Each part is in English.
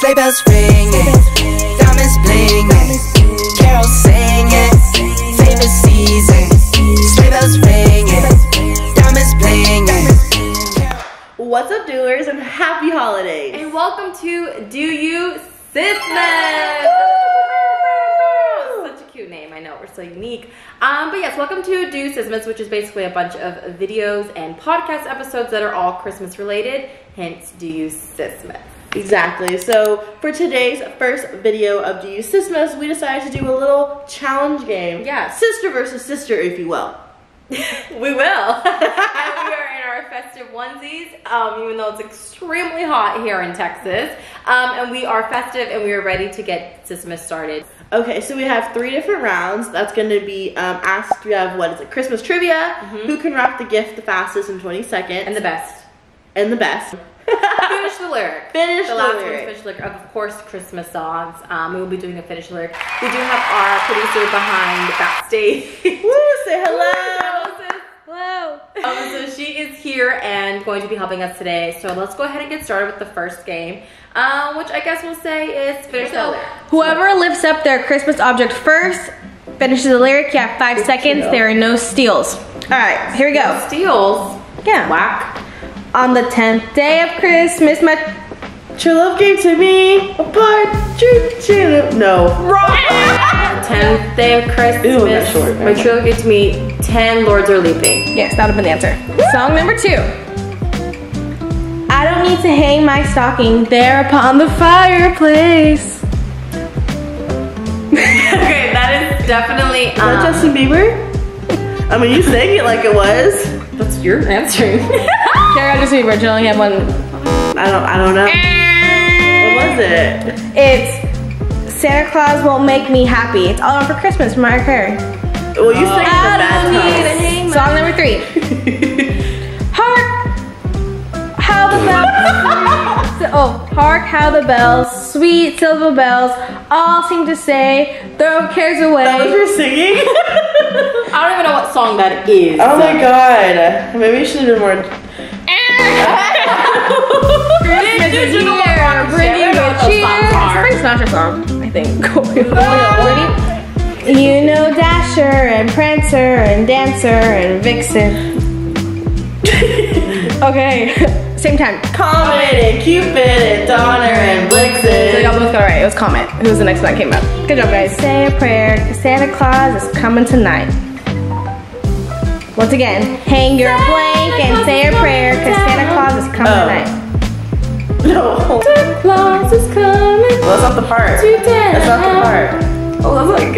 Sleigh bells ringing, diamonds blinging, carols singing, favorite season. Sleigh bells ringing, diamonds blinging. What's up, doers, and happy holidays! And welcome to Do You Sismas? Such a cute name, I know, we're so unique. Um, but yes, welcome to Do Sismas, which is basically a bunch of videos and podcast episodes that are all Christmas related, hence Do You Sismas. Exactly. So for today's first video of Do You Sismas, we decided to do a little challenge game. Yeah. Sister versus sister, if you will. We will. and we are in our festive onesies, um, even though it's extremely hot here in Texas. Um, and we are festive and we are ready to get Sismas started. Okay, so we have three different rounds. That's going to be um, asked. We have what is it? Christmas trivia. Who can wrap the gift the fastest in 20 seconds? And the best. and the best. Finish the lyric. Finish the the last lyric. Finish the lyric. Of course, Christmas songs. Um, we will be doing a finish lyric. We do have our producer behind backstage. Woo! Say. Hello. So she is here and going to be helping us today. So let's go ahead and get started with the first game, um, which I guess we'll say is finish the lyric. Whoever lifts up their Christmas object first finishes the lyric. You have five seconds. There are no steals. All right, here we go. Steals. Yeah. Whack. On the tenth day of Christmas, my True love gave to me a partridge in a... No. Tenth day of Christmas. Ew, that's short. My true love gave to me ten lords are leaping. yes, that would have been the answer. Song number two. I don't need to hang my stocking there upon the fireplace. okay, that is definitely. Is that Um, Justin Bieber? I mean, you sang it like it was. that's your answering. Carry on, just me, Virgil. only have one. I don't. I don't know. What was it? It's Santa Claus won't make me happy. It's all on for Christmas from Mariah Carey. Well, you sang it the bad times. Song number three. Hark, how the bells. oh, hark how the bells, sweet silver bells, all seem to say, throw cares away. That was your singing? I don't even know what song that is. oh my god. Maybe you should have been more. Christmas is you here, bringing Ship- I know good what those cheer. It's a Frank Sinatra song, I think. Ready? You know Dasher and Prancer and Dancer and Vixen. okay, same time. Comet and Cupid and Donner and Vixen. So y'all both got it right. It was Comet. Who was the next one that came up? Good job, guys. Say a prayer, Santa Claus is coming tonight. Once again, hang your blank and say a prayer, cause Santa Claus is coming Oh. tonight. No. Santa Claus is coming. Well, that's not the part. That's not the part. Oh, that's like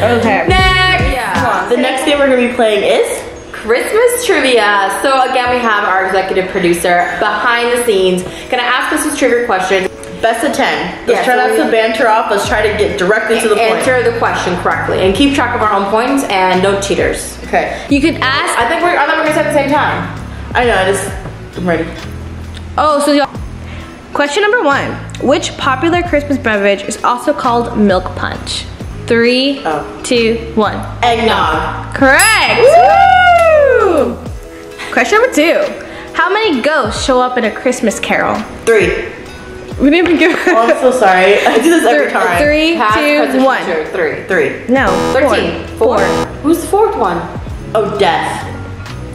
Okay. next. Yeah. The next game we're gonna be playing is Christmas trivia. So again, we have our executive producer behind the scenes gonna ask us these trivia questions. best of ten. Let's Yeah, try so not to banter off. Let's try to get directly to the point. Answer the question correctly and keep track of our own points and no cheaters. Okay. You could ask. I think we're. I thought we were gonna say at the same time. I know. I just. I'm ready. Oh, so y'all. Question number one. Which popular Christmas beverage is also called milk punch? Three, Oh. two, one. Eggnog. Correct! Woo! Question number two. How many ghosts show up in a Christmas carol? Three. We didn't even give Oh, I'm so sorry. I do this every Three- time. Three, Past, two, one. Future. Three, Three. No. four. Thirteen. Four. Who's the fourth one? Oh, death.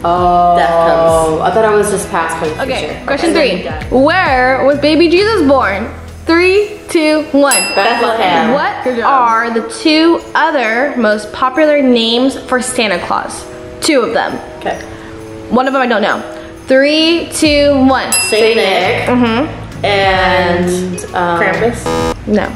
Oh. Death comes. I thought I was just past present, Okay, future. question Okay. three. Where was baby Jesus born? Three, two, one. Bethlehem. What are the two other most popular names for Santa Claus? Two of them. Okay. One of them I don't know. Three, two, one. Saint Nick Mm-hmm. and Um, Krampus. No.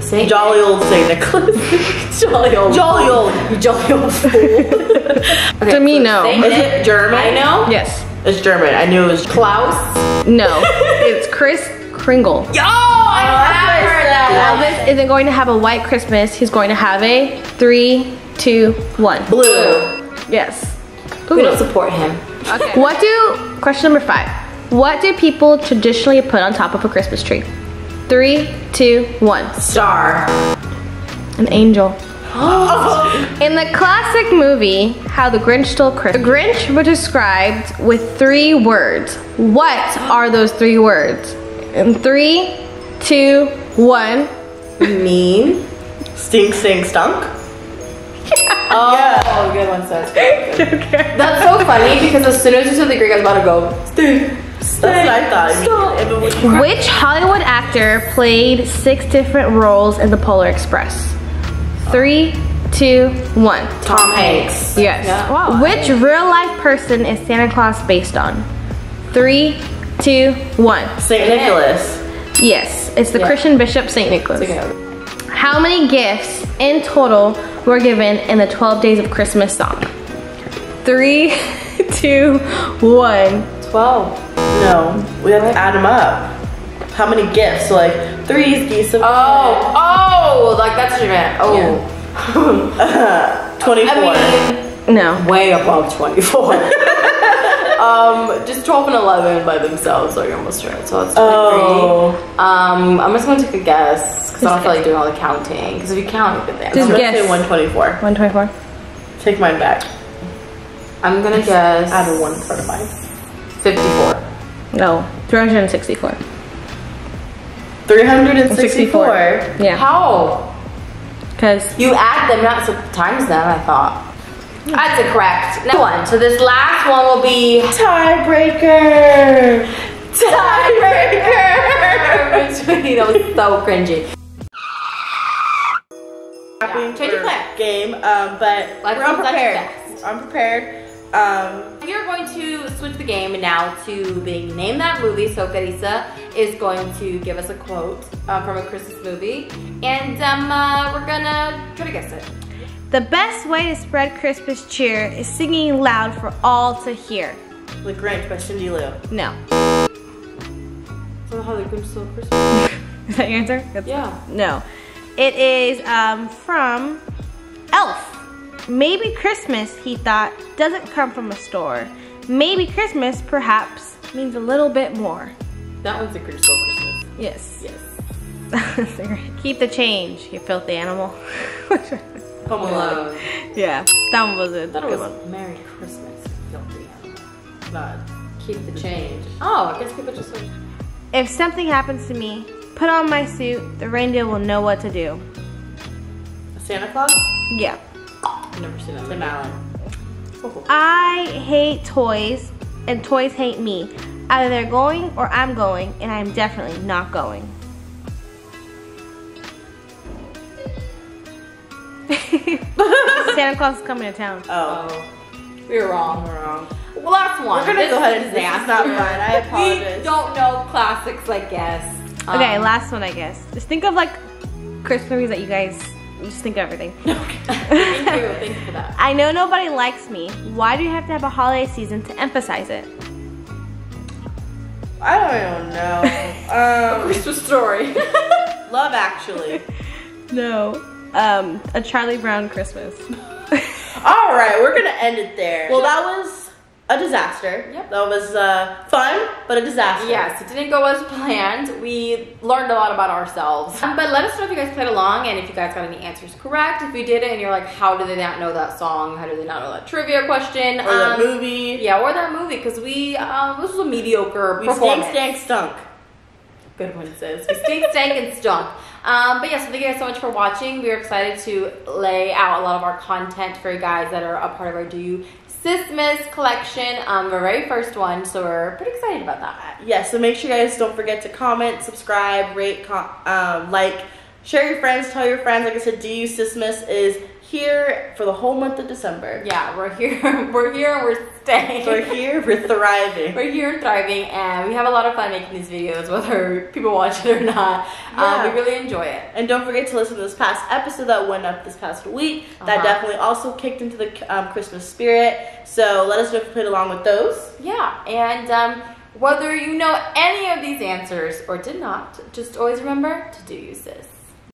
Saint Jolly old Saint Nicholas. Jolly old. Jolly old. You jolly old fool. okay, To me, no. Saint Is it German? I know. Yes. It's German. I knew it was. Klaus. No. it's Kris Kringle. Yo, I oh, have heard that. Elvis isn't going to have a white Christmas. He's going to have a three, two, one. Blue. Yes. We don't support him. Okay. What do, question number five. What do people traditionally put on top of a Christmas tree? Three, two, one. Star. An angel. In the classic movie, How the Grinch Stole Christmas, the Grinch was described with three words. What are those three words? In three, two, one. Mean. Stink, stink, stunk. Oh, Yeah. Oh, good one, sis. Good, good. That's so funny because as soon as you said the Greek, I was about to go. Stink. That's what I thought. If it Which Hollywood actor played six different roles in the Polar Express? Three, two, one. Tom Hanks. Yes. Yeah. Wow. Which real life person is Santa Claus based on? Three, two, one. St. Nicholas. Yes, it's the Yeah. Christian Bishop St. Nicholas. How many gifts in total were given in the 12 Days of Christmas song? Three, two, one. Twelve. No, we have to add them up. How many gifts? So like threes, geese of Oh, oh, like that's what you meant. Oh. Yeah. 24. I mean, No. way above 24. um, just 12 and 11 by themselves are almost right. So it's 23. oh. Um, I'm just gonna take a guess because I don't feel like doing all the counting. Because if you count, you get the I'm Just answer. gonna guess. say 124. 124. Take mine back. I'm gonna guess Add one part of mine. 54. No, 364. 364. Yeah. How? Because You add them, not sub- times them, I thought. That's a correct. Next one. So this last one will be Tiebreaker. tiebreaker. Between that was so cringy. Happy Change your for plan. Game, um, but Life we're comes at you unprepared. Unprepared. Um, We are going to switch the game now to being Name That Movie. So Carissa is going to give us a quote uh, from a Christmas movie. And um, uh, we're gonna try to guess it. the best way to spread Christmas cheer is singing loud for all to hear. The Grinch by Cindy Lou. No. So how they Grinch Stole Christmas? Is that your answer? That's- Yeah. No. It is um, from Elf. Maybe Christmas, he thought, doesn't come from a store. Maybe Christmas, perhaps, means a little bit more. That one's the Grinch Stole Christmas. Yes. Yes. Keep the change, you filthy animal. Home Alone. Yeah, that one was a it good was one. Merry Christmas, filthy animal. Not. Keep the change. Oh, I guess people just like. If something happens to me, put on my suit, the reindeer will know what to do. Santa Claus? Yeah. I've never seen that. Tim Allen. I hate toys, and toys hate me. Either they're going or I'm going, and I'm definitely not going. Santa Claus is coming to town. Oh. Oh, we were wrong. I'm wrong. Well, last one. We're gonna This go ahead and this is disaster. not fun. I apologize. We don't know classics, I guess. Okay, Um, last one, I guess. Just think of like Christmas movies that you guys just think of everything. Thank you. Thank you for that. I know nobody likes me. Why do you have to have a holiday season to emphasize it? I don't even know. Um, Christmas story. Love Actually. No. Um, a Charlie Brown Christmas. All right, we're gonna end it there. Well, that was a disaster. Yep. That was uh, fun, but a disaster. yes, it didn't go as planned. We learned a lot about ourselves. Um, but let us know if you guys played along and if you guys got any answers correct. If you did it and you're like, how did they not know that song? How did they not know that trivia question? Or Um, movie. Yeah, or that movie because we um, this was a mediocre We stank, performance. stank, stunk. Good one, sis. We stink, stank, and stunk. Um, but yeah, so thank you guys so much for watching. We are excited to lay out a lot of our content for you guys that are a part of our Do You Sismas collection, um, our very first one. So we're pretty excited about that. Yeah, so make sure you guys don't forget to comment, subscribe, rate, com- um, like, share your friends, tell your friends. Like I said, DU Sismas is here for the whole month of December. Yeah, we're here. We're here and we're staying. We're here, we're thriving. We're here and thriving, and we have a lot of fun making these videos, whether people watch it or not. Yeah. Um, we really enjoy it. And don't forget to listen to this past episode that went up this past week. That Uh-huh. definitely also kicked into the um, Christmas spirit. So let us know if you played along with those. Yeah, and um, whether you know any of these answers or did not, just always remember to do you, sis.